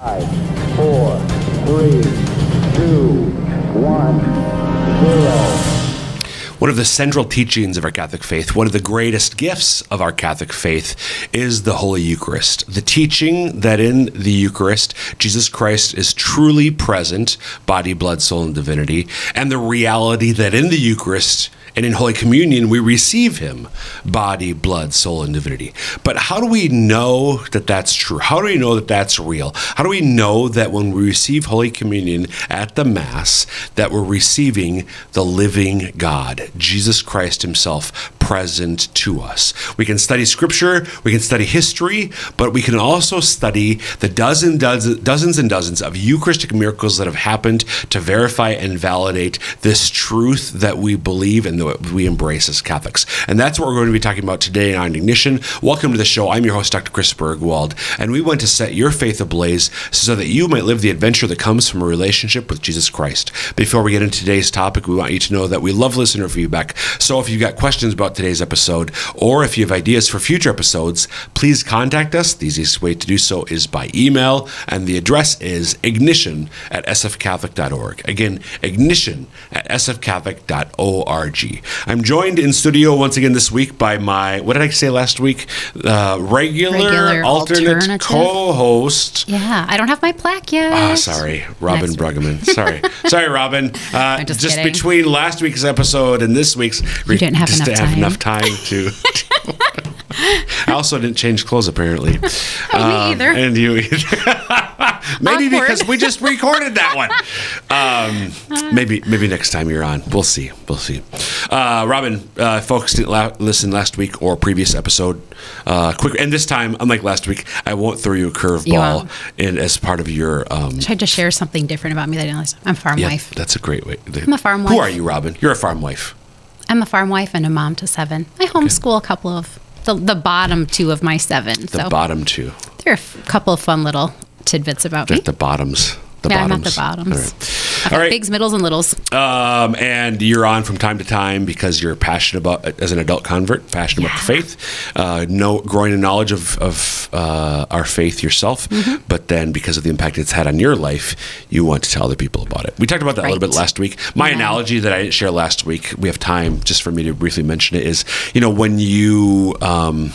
Five, four, three, two, one, zero. One of the central teachings of our Catholic faith, one of the greatest gifts of our Catholic faith, is the Holy Eucharist. The teaching that in the Eucharist, Jesus Christ is truly present, body, blood, soul, and divinity, and the reality that in the Eucharist, and in Holy Communion, we receive Him, body, blood, soul, and divinity. But how do we know that that's true? How do we know that that's real? How do we know that when we receive Holy Communion at the Mass, that we're receiving the living God, Jesus Christ Himself, present to us? We can study Scripture, we can study history, but we can also study the dozen, dozen, dozens and dozens of Eucharistic miracles that have happened to verify and validate this truth that we believe and that we embrace as Catholics. And that's what we're going to be talking about today on Ignition. Welcome to the show. I'm your host, Dr. Chris Burgwald, and we want to set your faith ablaze so that you might live the adventure that comes from a relationship with Jesus Christ. Before we get into today's topic, we want you to know that we love listener feedback. So if you've got questions about today's episode, or if you have ideas for future episodes, please contact us. The easiest way to do so is by email, and the address is ignition at sfcatholic.org. Again, ignition at sfcatholic.org. I'm joined in studio once again this week by my, what did I say last week? Uh, regular, Regular alternate co host. Yeah, I don't have my plaque yet. Ah, sorry, Robyn Next. Bruggeman. Sorry, sorry, Robyn. Uh, just just between last week's episode and this week's, we didn't have enough time. Enough time to. I also didn't change clothes apparently. Um, me either. And you either. maybe Awkward. because we just recorded that one. Um, maybe maybe next time you're on, we'll see. We'll see. Uh, Robyn, uh, folks didn't la- listen last week or previous episode. Uh, quick, and this time, unlike last week, I won't throw you a curveball in as part of your. Um, Tried to share something different about me that I didn't listen. I'm a farm yeah, wife. that's a great way. I'm a farm wife. Who are you, Robyn? You're a farm wife. I'm a farm wife and a mom to seven. I homeschool a couple of the, the bottom two of my seven. The so bottom two. there are a f- couple of fun little tidbits about The, me. the bottoms. The yeah, bottoms. I'm at the bottoms. All right. Got right. Bigs, middles, and littles. Um, and you're on from time to time because you're passionate about, as an adult convert, passionate about the faith, uh, know, growing in knowledge of, of uh, our faith yourself. Mm-hmm. But then because of the impact it's had on your life, you want to tell other people about it. We talked about that a little bit last week. My Yeah. analogy that I didn't share last week, we have time just for me to briefly mention it, is, you know, when you. Um,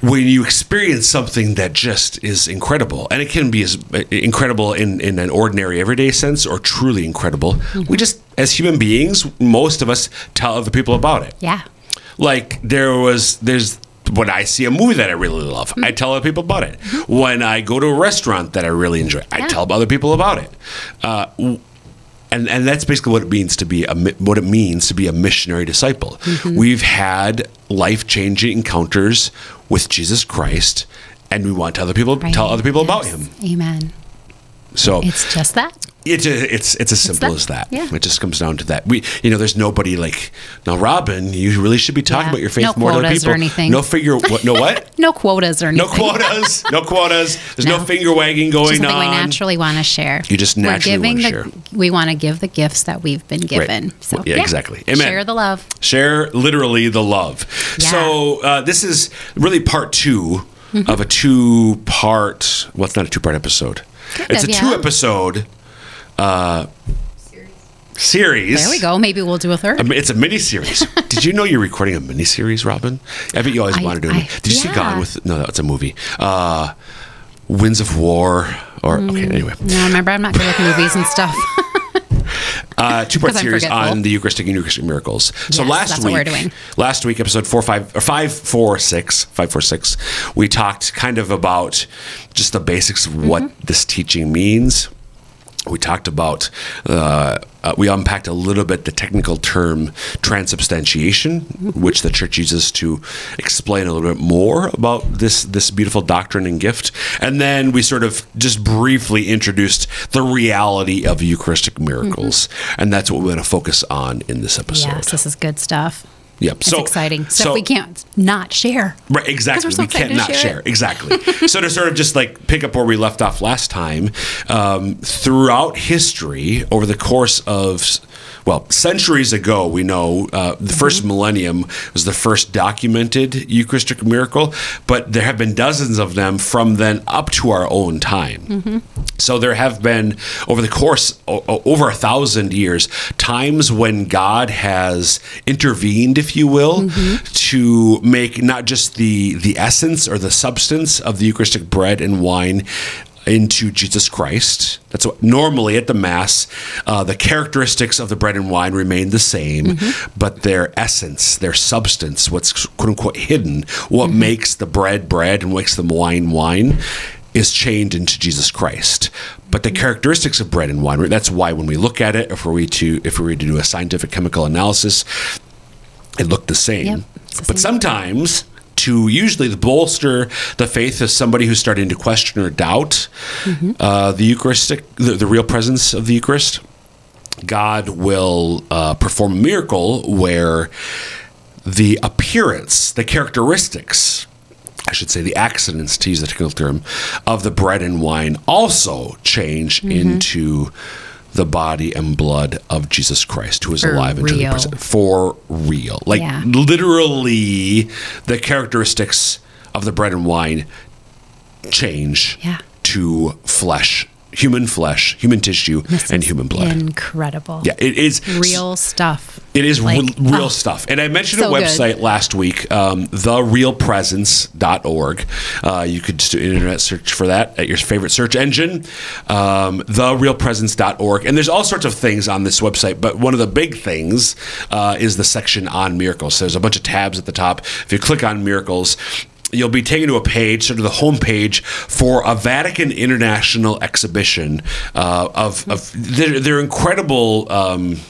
when you experience something that just is incredible, and it can be as uh, incredible in, in an ordinary everyday sense or truly incredible, we just, as human beings, most of us tell other people about it. Yeah. Like there was, there's when I see a movie that I really love, I tell other people about it. When I go to a restaurant that I really enjoy, I tell other people about it. Uh, and and that's basically what it means to be a what it means to be a missionary disciple. We've had life changing encounters with Jesus Christ, and we want to other people Right. tell other people about him. Amen. So It's just that. It's a, it's it's as simple that. as that. Yeah. It just comes down to that. We you know there's nobody like now Robyn. You really should be talking Yeah. about your faith No more to other quotas or people. anything. No figure what no what. No quotas or No quotas. No quotas. There's no, No. finger wagging It's going just on. we naturally want to share. You just We're naturally giving wanna the, share. We want to give the gifts that we've been given. So Yeah, exactly. Amen. Share the love. Share literally the love. Yeah. So uh, this is really part 2 Mm-hmm. of a two part. Well, it's not a two part episode. it's a of, yeah. two episode uh, series. There we go. Maybe we'll do a third. It's a mini series. Did you know you're recording a mini series, Robyn? I bet you always I- wanted to do it. I- Did you see yeah. Gone with? No, that's a movie. Uh, Winds of War. Or okay, Mm. anyway, no, remember, I'm not good with movies and stuff. uh, two part series on the Eucharistic and Eucharistic miracles. So Yes, last week, what we're doing. last week, episode four five or five four six five four six, we talked kind of about just the basics of what Mm-hmm. this teaching means. We talked about, uh, uh, we unpacked a little bit the technical term transubstantiation, which the church uses to explain a little bit more about this this beautiful doctrine and gift. And then we sort of just briefly introduced the reality of Eucharistic miracles, and that's what we're going to focus on in this episode. yes, this is good stuff. Yep. It's So- exciting. Stuff so- we can't not share. Right, exactly. so we can't not share share. Exactly. so to sort of just like pick up where we left off last time, um, throughout history, over the course of well, centuries ago, we know uh, the first Mm-hmm. millennium was the first documented Eucharistic miracle, but there have been dozens of them from then up to our own time. Mm-hmm. So there have been over the course o- over a thousand years times when God has intervened, if you will, mm-hmm. to make not just the the essence or the substance of the Eucharistic bread and wine into Jesus Christ. That's what normally at the Mass, uh, the characteristics of the bread and wine remain the same, mm-hmm. but their essence, their substance, what's quote unquote hidden, what mm-hmm. makes the bread bread and makes the wine wine, is chained into Jesus Christ. But the characteristics of bread and wine, that's why when we look at it, if we were to if we were to do a scientific chemical analysis, it looked the same. Yep, the but same. sometimes to usually bolster the faith of somebody who's starting to question or doubt Mm-hmm. uh, the Eucharistic, the, the real presence of the Eucharist, God will uh, perform a miracle where the appearance, the characteristics, I should say the accidents, to use the technical term, of the bread and wine also change Mm-hmm. into the body and blood of Jesus Christ, who is For alive and truly present. For real. Like Yeah. literally, the characteristics of the bread and wine change Yeah. to flesh, human flesh, human tissue, This and human blood. Incredible. Yeah, it is Real stuff. It is Like, re- real oh, stuff. And I mentioned so a good. website last week, um, therealpresence.org. Uh, you could just do an internet search for that at your favorite search engine, um, therealpresence.org. And there's all sorts of things on this website, but one of the big things uh, is the section on miracles. So there's a bunch of tabs at the top. If you click on miracles, you'll be taken to a page, sort of the homepage for a Vatican International exhibition uh, of, of they're, they're incredible. Um,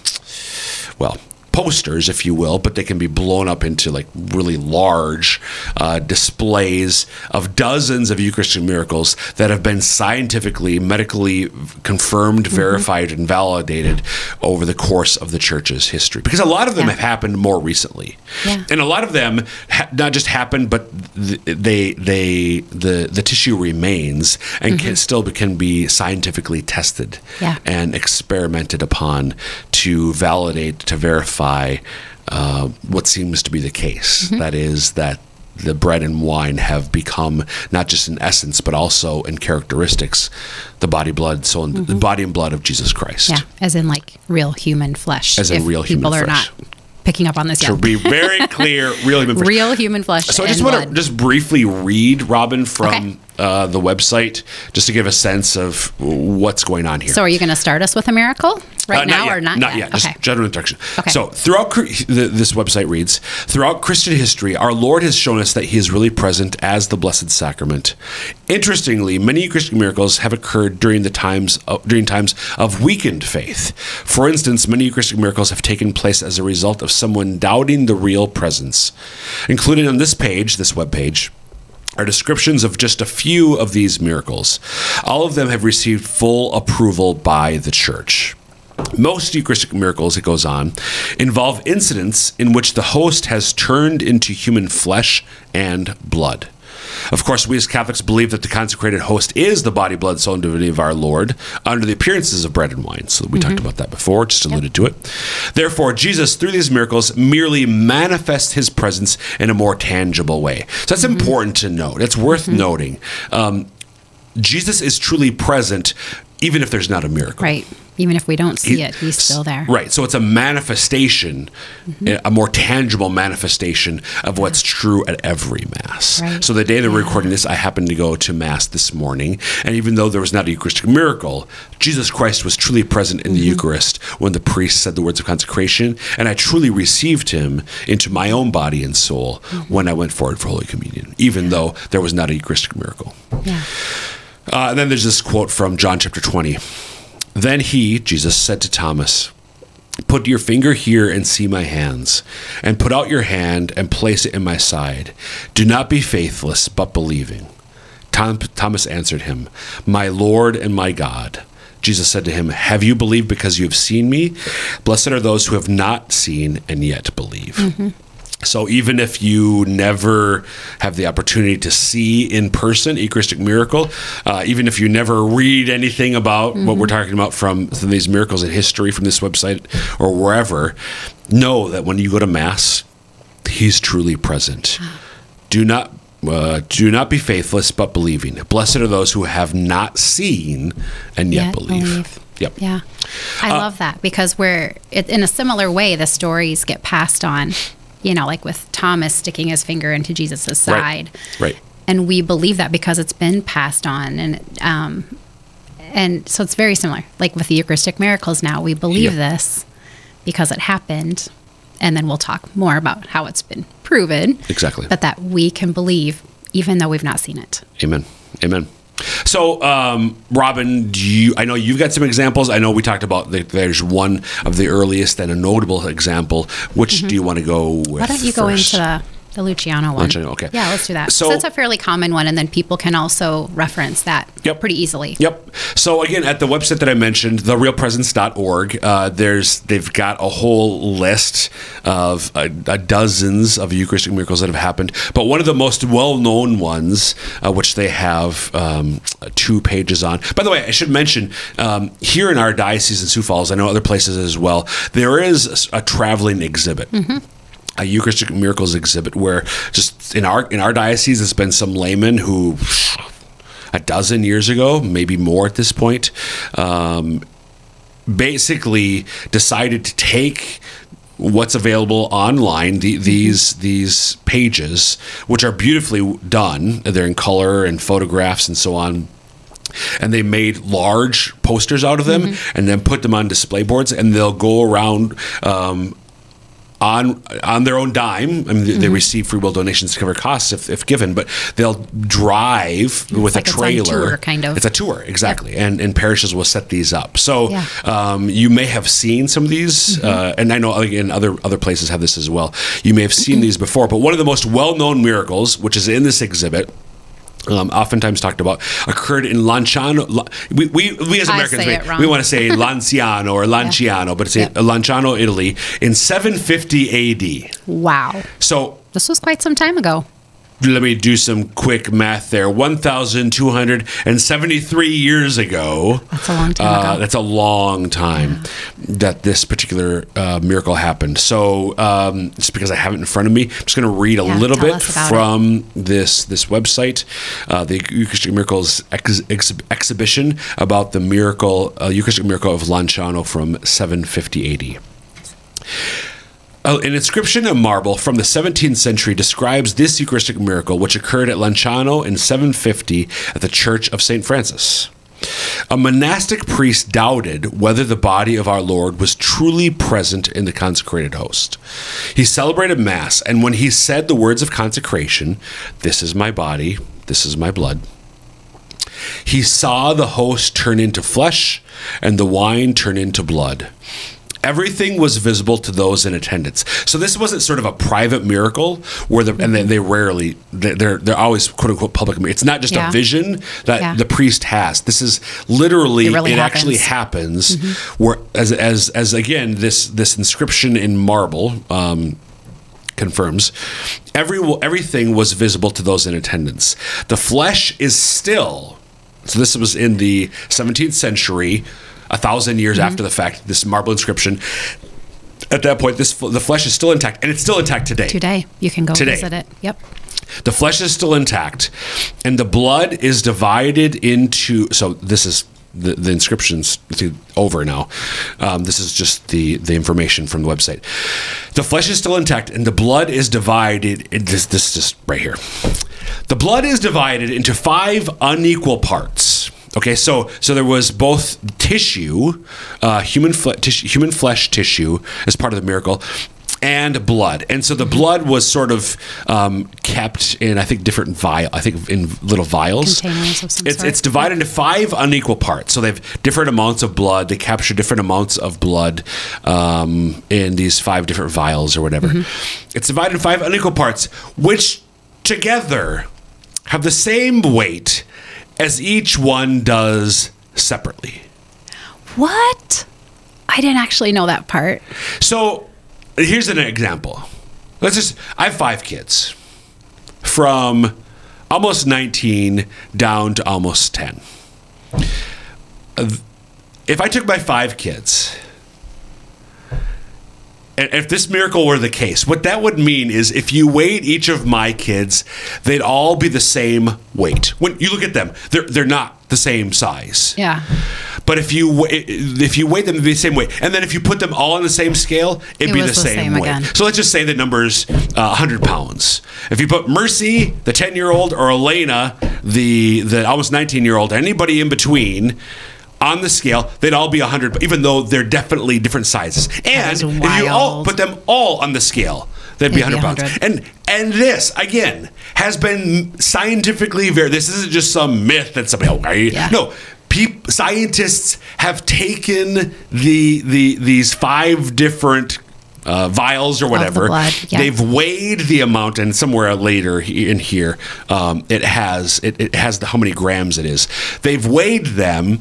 well, posters, if you will, but they can be blown up into like really large uh, displays of dozens of Eucharistic miracles that have been scientifically, medically confirmed, verified, and validated over the course of the church's history. Because a lot of them Yeah. have happened more recently, Yeah. and a lot of them ha- not just happened, but th- they they the the tissue remains and can still be, can be scientifically tested Yeah. and experimented upon to validate, to verify uh, what seems to be the case. That is, that the bread and wine have become not just in essence, but also in characteristics, the body, blood, soul, and the body and blood of Jesus Christ. Yeah, as in like real human flesh. As in if real human people are flesh. not picking up on this yet. To be very clear, real human flesh. real human flesh. So I just want to just briefly read Robyn from Okay. Uh, the website, just to give a sense of what's going on here. So, are you going to start us with a miracle right Uh, now yet. or not, Not yet? yet. Just okay. general introduction. Okay. So throughout this website reads throughout Christian history, our Lord has shown us that He is really present as the Blessed Sacrament. Interestingly, many Christian miracles have occurred during the times of, during times of weakened faith. For instance, many Eucharistic miracles have taken place as a result of someone doubting the real presence. Included on this page, this web page are descriptions of just a few of these miracles. All of them have received full approval by the church. Most Eucharistic miracles, it goes on, involve incidents in which the host has turned into human flesh and blood. Of course, we as Catholics believe that the consecrated host is the body, blood, soul, and divinity of our Lord under the appearances of bread and wine. So we talked mm-hmm. about that before, just alluded to it. Therefore, Jesus, through these miracles, merely manifests his presence in a more tangible way. So that's mm-hmm. important to note. It's worth mm-hmm. noting. Um, Jesus is truly present, even if there's not a miracle. Right. Even if we don't see He- it, he's still there. Right. So it's a manifestation, mm-hmm. a more tangible manifestation of what's true at every Mass. Right. So the day that we're recording this, I happened to go to Mass this morning. And even though there was not a Eucharistic miracle, Jesus Christ was truly present in the mm-hmm. Eucharist when the priest said the words of consecration. And I truly received him into my own body and soul mm-hmm. when I went forward for Holy Communion, even though there was not a Eucharistic miracle. Yeah. Uh, and then there's this quote from John chapter 20. Then he, Jesus, said to Thomas, Put your finger here and see my hands, and put out your hand and place it in my side. Do not be faithless, but believing. Tom, Thomas answered him, My Lord and my God. Jesus said to him, Have you believed because you have seen me? Blessed are those who have not seen and yet believe. So even if you never have the opportunity to see in person Eucharistic miracle, uh, even if you never read anything about what we're talking about from some of these miracles in history from this website or wherever, know that when you go to mass, He's truly present. Do not. Uh, do not be faithless, but believing. Blessed are those who have not seen and yet, Yet believe. believe. Yep. Yeah. I Uh, love that because we're it, in a similar way the stories get passed on, you know, like with Thomas sticking his finger into Jesus' side. Right. And we believe that because it's been passed on and um and so it's very similar. Like with the Eucharistic miracles now, we believe Yep. this because it happened and then we'll talk more about how it's been proven. Exactly. But that we can believe even though we've not seen it. Amen. Amen. So, um, Robyn, do you, I know you've got some examples. I know we talked about the, there's one of the earliest and a notable example. Which do you want to go with? Mm-hmm. Why don't you go into the, the Luciano one? Luciano, okay. Yeah, let's do that. So- it's a fairly common one, and then people can also reference that Yep. pretty easily. Yep. So again, at the website that I mentioned, therealpresence.org, uh, there's they've got a whole list of uh, uh, dozens of Eucharistic miracles that have happened. But one of the most well-known ones, uh, which they have um, two pages on. By the way, I should mention um, here in our diocese in Sioux Falls, I know other places as well. There is a traveling exhibit a Eucharistic miracles exhibit where just in our in our diocese, there's been some laymen who a dozen years ago, maybe more at this point, um, basically decided to take what's available online the, these these pages which are beautifully done. They're in color and photographs and so on. And they made large posters out of them and then put them on display boards and they'll go around um, on on their own dime. I mean, they, they receive free will donations to cover costs if, if given, but they'll drive with like a it's trailer. tour, kind of. It's a tour, exactly, and and parishes will set these up. So Yeah. um, you may have seen some of these, uh, and I know again other other places have this as well. You may have seen these before, but one of the most well known miracles, which is in this exhibit. Um, oftentimes talked about occurred in Lanciano. We, we, we as Americans, we, we want to say Lanciano or Lanciano, but it's Yep. in Lanciano, Italy, in 750 AD. Wow. So This was quite some time ago. Let me do some quick math there. 1,273 years ago. That's a long time Uh, ago. that's a long time that this particular uh, miracle happened. So, um, just because I have it in front of me, I'm just going to read a Yeah, little bit from this this website, uh, the Eucharistic Miracles ex- ex- exhibition about the miracle, uh, Eucharistic miracle of Lanciano from 750 AD. Uh, An inscription in marble from the 17th century describes this Eucharistic miracle, which occurred at Lanciano in 750 at the Church of St. Francis. A monastic priest doubted whether the body of our Lord was truly present in the consecrated host. He celebrated Mass, and when he said the words of consecration, This is my body, this is my blood, he saw the host turn into flesh and the wine turn into blood. Everything was visible to those in attendance. So this wasn't sort of a private miracle where the and they, they rarely they- they're they're always quote unquote public. It's not just Yeah. a vision that Yeah. the priest has. This is literally It it, really actually happens. happens. Where as as as again this this inscription in marble. Um, confirms every everything was visible to those in attendance. The flesh is still so this was in the 17th century, a thousand years Mm-hmm. after the fact. This marble inscription. At that point, this the flesh is still intact, and it's still intact today. Today, you can go Today. visit it. Yep. The flesh is still intact, and the blood is divided into. So this is the, the inscriptions over now. Um, this is just the the information from the website. The flesh is still intact, and the blood is divided. It, this this just right here. The blood is divided into five unequal parts. Okay, so so there was both tissue, uh, human fle- tissue, human flesh tissue as part of the miracle, and blood. And so the blood was sort of um, kept in, I think, different vial. I think in little vials. Containers of some it's sort. it's divided into five unequal parts. So they have different amounts of blood. They capture different amounts of blood um, in these five different vials or whatever. Mm-hmm. It's divided in five unequal parts, which together have the same weight as each one does separately. What? I didn't actually know that part. So here's an example. let's just I have five kids from almost 19 down to almost 10. Uh, If I took my five kids, if this miracle were the case, what that would mean is if you weighed each of my kids, they'd all be the same weight. When you look at them, they're they're not the same size. Yeah. But if you if you weigh them the same way, and then if you put them all on the same scale, it'd It be the the same, same weight. again. So let's just say the number's uh, 100 pounds. If you put Mercy, the 10 year old, or Elena, the the almost 19 year old, anybody in between. On the scale, they'd all be 100, even though they're definitely different sizes. And if you all put them all on the scale, they'd be It'd be 100 pounds. And and this again has been scientifically very. This isn't just some myth that somebody. Oh, Yeah. No, scientists have taken the the these five different uh, vials or whatever. blood, yeah. They've weighed the amount, and somewhere later in here, um, it has it, it has the how many grams it is. They've weighed them.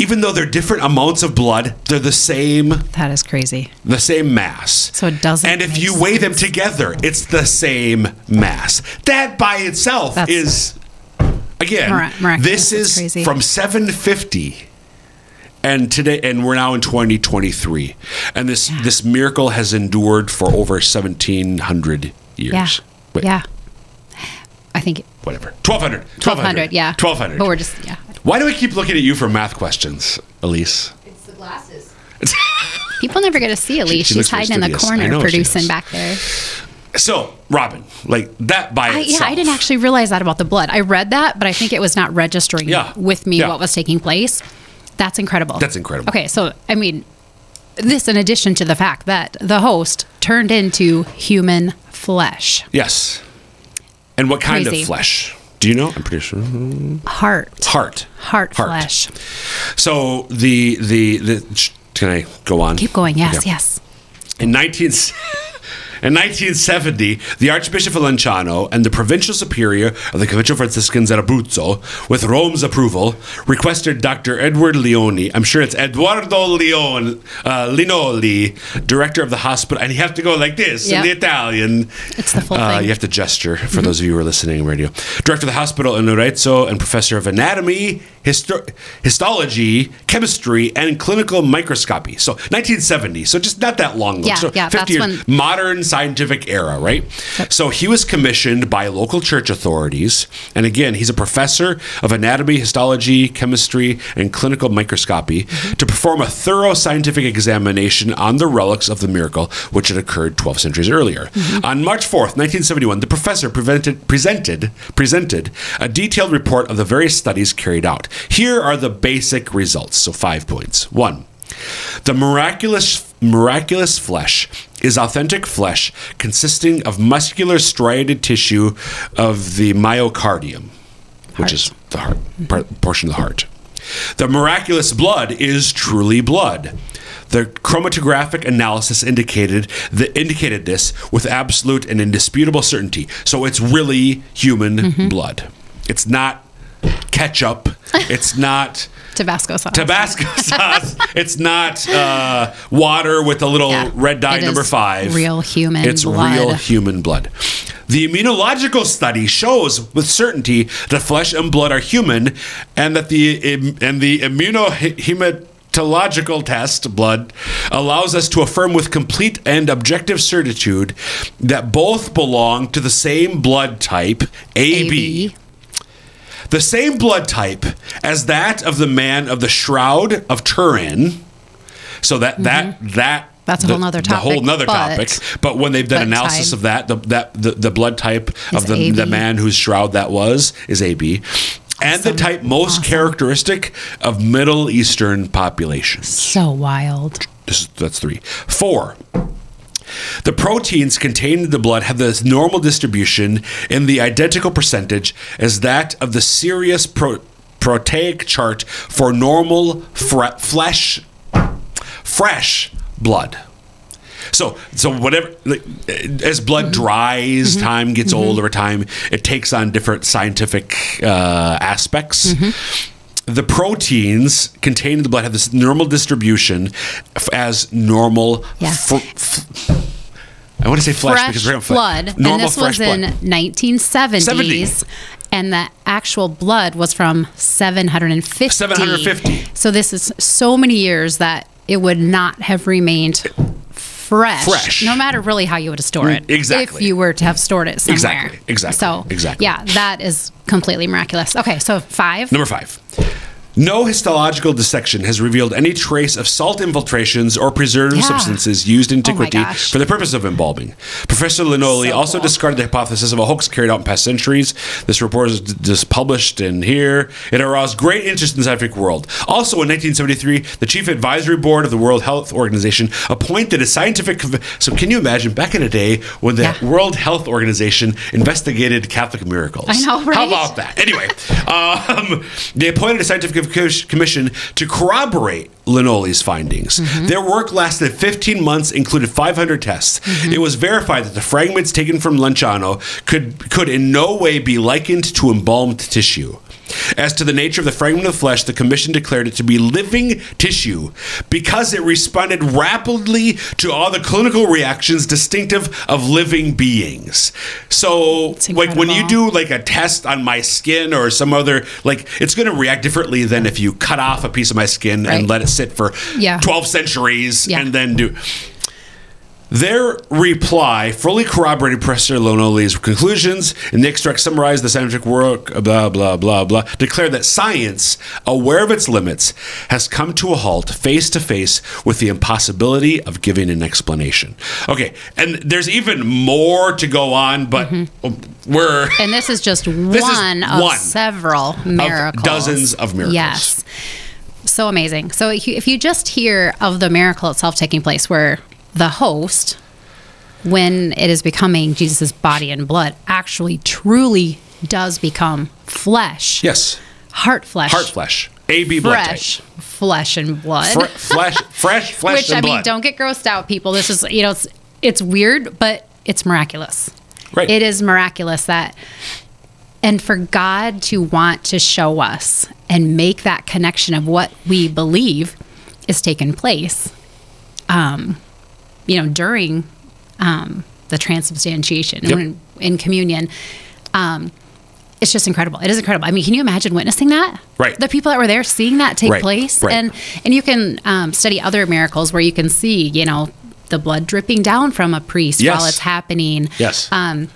Even though they're different amounts of blood, they're the same That is crazy. the same mass. So it doesn't And if you weigh them together, it's the same mass. That by itself That's- is again. Miraculous. this is crazy. from 750 and today and we're now in 2023 and this this miracle has endured for over 1700 years Yeah. Wait, Yeah. I think whatever 1200 1200. Yeah. 1200 But we're just, yeah. Why do we keep looking at you for math questions elise It's the glasses. People never get to see Elise. she She's hiding in the corner producing back there. so Robyn like that by I, itself yeah, I didn't actually realize that about the blood. I read that, but I think it was not registering Yeah. with me Yeah. what was taking place. That's incredible. That's incredible. Okay, so I mean, this in addition to the fact that the host turned into human flesh, yes and what kind Crazy. of flesh do you know i'm pretty sure heart, heart heart, Heart. flesh. So the the the can I go on? Keep going. Yes, Yeah. yes. In 19 in 1970, the Archbishop of Lanciano and the provincial superior of the Conventual Franciscans at Abruzzo, with Rome's approval, requested Dr. Edward Leoni, I'm sure it's Eduardo Leon, uh, Linoli, director of the hospital, and you have to go like this Yep. in the Italian. It's the full Uh, thing. You have to gesture for those of you who are listening radio. Director of the hospital in Lorenzo and professor of anatomy, histo- histology, chemistry, and clinical microscopy. So 1970. So just not that long ago. Yeah, so yeah, 50 that's years, modern scientific era, right? So he was commissioned by local church authorities, and again, he's a professor of anatomy, histology, chemistry, and clinical microscopy mm-hmm. to perform a thorough scientific examination on the relics of the miracle, which had occurred 12 centuries earlier. Mm-hmm. On March 4th, 1971, the professor prevented, presented presented a detailed report of the various studies carried out. Here are the basic results. So five points. One. The miraculous miraculous flesh is authentic flesh consisting of muscular striated tissue of the myocardium, which is the heart part, portion of the heart. The miraculous blood is truly blood. The chromatographic analysis indicated that indicated this with absolute and indisputable certainty. So it's really human mm-hmm. blood. It's not ketchup. It's not Tabasco sauce. Tabasco sauce. It's not uh, water with a little Yeah. red dye number five. real human It's blood. real human blood. The immunological study shows with certainty that flesh and blood are human, and that the and the immunohematological test blood allows us to affirm with complete and objective certitude that both belong to the same blood type AB AB. The same blood type as that of the man of the shroud of Turin. So that that that Mm-hmm. That's a the- whole nother The whole topic, nother but- topic. But when they've done analysis type- of that, the that the, the blood type of the, the man whose shroud that was is AB. And the type most Awesome. characteristic of Middle Eastern populations. So wild. This that's three. Four. The proteins contained in the blood have the normal distribution in the identical percentage as that of the Sirius pro- proteic chart for normal fre- flesh, fresh blood. So, so whatever, like, as blood mm-hmm. dries, mm-hmm. time gets mm-hmm. old over time, it takes on different scientific uh, aspects the proteins contained in the blood have this normal distribution f- as normal. Yeah. I want to say flesh fresh because we're blood, normal and this was fresh in blood. 1970s, 70s. and the actual blood was from 750. 750. So this is so many years that it would not have remained fresh, Fresh. no matter really how you would have stored it. Mm, exactly. If you were to have stored it somewhere. Exactly, exactly, So exactly. yeah, that is completely miraculous. Okay, so five. Number five. No histological dissection has revealed any trace of salt infiltrations or preservative Yeah. substances used in Oh antiquity gosh. for the purpose of embalming. Professor Linoli So also cool. discarded the hypothesis of a hoax carried out in past centuries. This report is just published in here. It aroused great interest in the scientific world. Also, in 1973, the Chief Advisory Board of the World Health Organization appointed a scientific. So, can you imagine back in the day when the Yeah. World Health Organization investigated Catholic miracles? I know, right? How about that? Anyway, um, they appointed a scientific co- commission to corroborate Linoli's findings. Mm-hmm. Their work lasted 15 months, included 500 tests. Mm-hmm. It was verified that the fragments taken from Lanciano could could in no way be likened to embalmed tissue. As to the nature of the fragment of flesh, the commission declared it to be living tissue because it responded rapidly to all the clinical reactions distinctive of living beings. So, like when you do like a test on my skin or some other like it's going to react differently than if you cut off a piece of my skin Right. and let it sit for Yeah. 12 centuries Yeah. and then do their reply fully corroborated Professor Linoli's conclusions, and the extract summarized the scientific work, uh, blah, blah, blah, blah, declared that science, aware of its limits, has come to a halt face to face with the impossibility of giving an explanation. Okay, and there's even more to go on, but mm-hmm. um, we're. And this is just is one of one several miracles. dozens of miracles. Yes. So amazing. So if you just hear of the miracle itself taking place, where the host, when it is becoming Jesus' body and blood, actually truly does become flesh, Yes, heart flesh, heart flesh, AB blood type. flesh and blood. Fre- flesh, fresh flesh and blood. Which I mean, blood. don't get grossed out, people. This is you know, it's it's weird, but it's miraculous. Right. It is miraculous that, and for God to want to show us and make that connection of what we believe is taking place, um, you know, during um, the transubstantiation Yep. when, in communion. Um, it's just incredible. It is incredible. I mean, can you imagine witnessing that? Right. The people that were there seeing that take Right, place, right. and and you can um, study other miracles where you can see, you know, the blood dripping down from a priest Yes. while it's happening. yes. Um,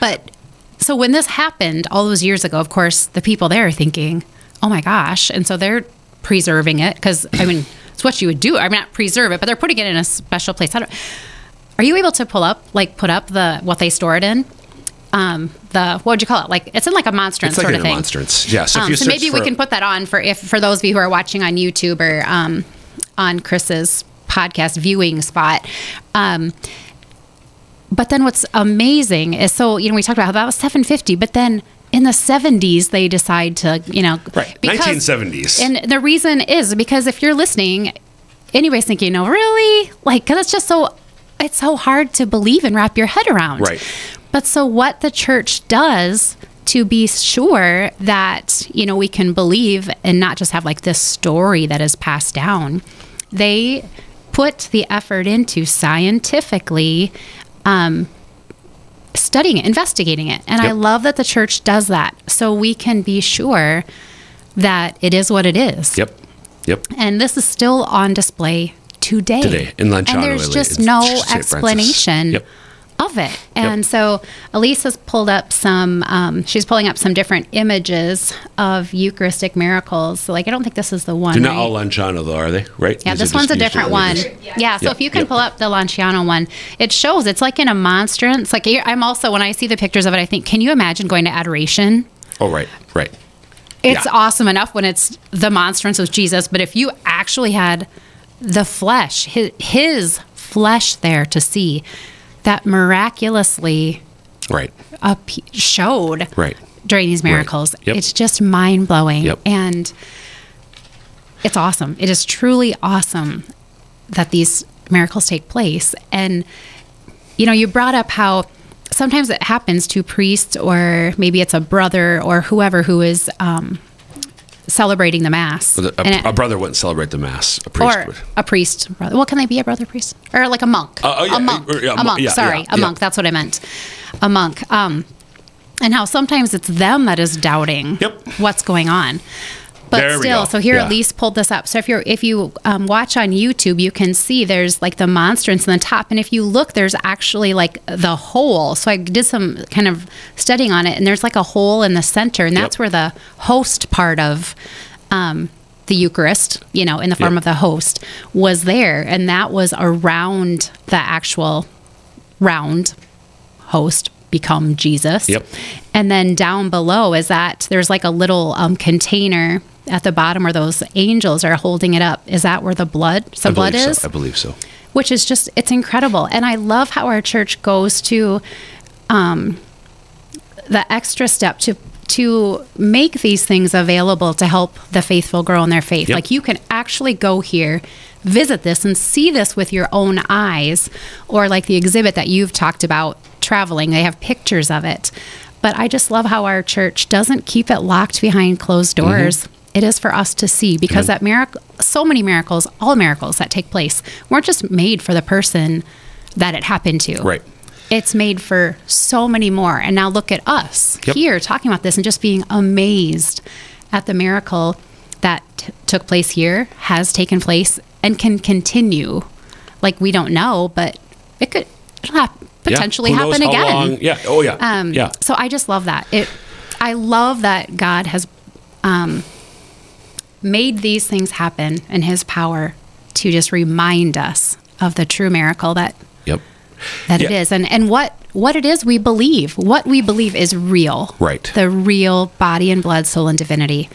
but so when this happened all those years ago, of course, the people there are thinking, "Oh my gosh!" and so they're preserving it because I mean, it's what you would do. I mean, not preserve it, but they're putting it in a special place. I don't, are you able to pull up, like, put up the what they store it in? Um, the what would you call it? Like, it's in like a monstrance like sort of thing. monstrance. Yeah. So Um, so maybe we can put that on for if for those of you who are watching on YouTube or um, on Chris's podcast viewing spot. Um, but then what's amazing is so you know we talked about how that was 750, but then in the 70s they decide to you know Right. because- 1970s. and the reason is because if you're listening, anybody's thinking, no, really? Like, because it's just so, it's so hard to believe and wrap your head around. Right. But so what the church does to be sure that, you know, we can believe and not just have like this story that is passed down, they put the effort into scientifically um, studying it, investigating it. And I love that the church does that so we can be sure that it is what it is. Yep. Yep. And this is still on display today. Today in Lanciano, And there's just It's no explanation Yep. Of it. And so Elise has pulled up some, um, she's pulling up some different images of Eucharistic miracles. So, like, I don't think this is the one. They're not right? all Lanciano, though, are they? Right? Yeah, These this one's a different one. images. Yeah, so Yep, if you can yep. pull up the Lanciano one, it shows it's like in a monstrance. Like I'm also when I see the pictures of it, I think, can you imagine going to adoration? Oh, right. Right. It's Yeah. awesome enough when it's the monstrance of Jesus, but if you actually had the flesh, his, his flesh there to see, that miraculously Right. up showed Right. during these miracles. Yep. It's just mind blowing. Yep. And it's awesome. It is truly awesome that these miracles take place. And, you know, you brought up how sometimes it happens to priests or maybe it's a brother or whoever who is um, celebrating the mass. A, it- a brother wouldn't celebrate the mass. A priest or would. a priest brother. Well, can they be a brother priest or like a monk? Uh, oh, yeah, a monk. uh, yeah, a monk. yeah, sorry, a monk. That's what I meant. A monk. Um, and how sometimes it's them that is doubting Yep. what's going on. But There still, so here Yeah. Elise pulled this up. So if you're if you um, watch on YouTube, you can see there's like the monstrance in the top, and if you look, there's actually like the hole. So I did some kind of studying on it, and there's like a hole in the center, and that's Yep. where the host part of um, the Eucharist, you know, in the form Yep. of the host, was there, and that was around the actual round host become Jesus. Yep. And then down below is that there's like a little um, container at the bottom where those angels are holding it up. Is that where the blood, some blood believe is? So. I believe so. which is just it's incredible and i love how our church goes to um, the extra step to to make these things available to help the faithful grow in their faith Yep. like you can actually go here visit this and see this with your own eyes or like the exhibit that you've talked about traveling they have pictures of it but i just love how our church doesn't keep it locked behind closed Mm-hmm. It is for us to see because that miracle so many miracles all miracles that take place weren't just made for the person that it happened to Right. it's made for so many more. And now look at us Yep. here talking about this and just being amazed at the miracle that t- took place here, has taken place, and can continue. Like we don't know, but it could Yeah. potentially Who happen again. long- Yeah. Oh, yeah. Um, yeah. So I just love that. It. I love that God has um, made these things happen in His power to just remind us of the true miracle that Yep. that it is. And and what what it is we believe. What we believe is real. Right. the real body and blood soul and divinity.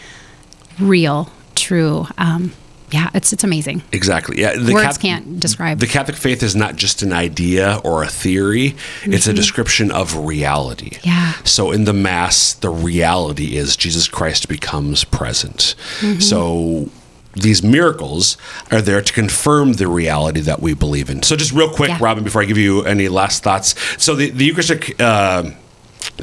Real true um yeah it's it's amazing Exactly. Yeah. The words can't describe The Catholic faith is not just an idea or a theory, it's a description of reality. Mm-hmm. Yeah. So in the Mass, the reality is Jesus Christ becomes present. Mm-hmm. So these miracles are there to confirm the reality that we believe in. So just real quick, Yeah. Robyn, before I give you any last thoughts. So the, the Eucharistic. Uh,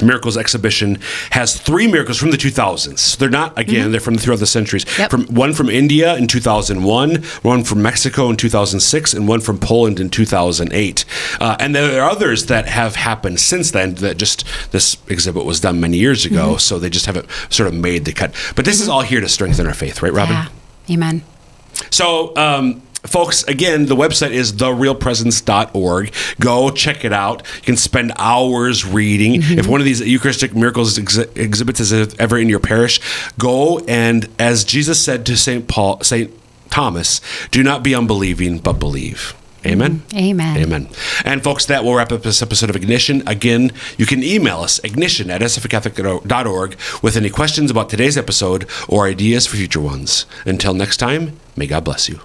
Miracles exhibition has three miracles from the 2000s. They're not again; they're from throughout the centuries. Mm-hmm. Yep. From one from India in 2001, one from Mexico in 2006, and one from Poland in 2008. Uh, and there are others that have happened since then. That just this exhibit was done many years ago, Mm-hmm. so they just haven't sort of made the cut. But this is all here to strengthen our faith, right, Robyn? yeah amen So, um, folks, again, the website is therealpresence.org. Go check it out. You can spend hours reading. Mm-hmm. If one of these Eucharistic miracles ex- exhibits is ever in your parish, go and, as Jesus said to St. Paul, St. Thomas, do not be unbelieving, but believe. Amen. amen Amen. And folks, that will wrap up this episode of Ignition. Again, you can email us, ignition at sfcatholic.org, with any questions about today's episode or ideas for future ones. Until next time, may God bless you.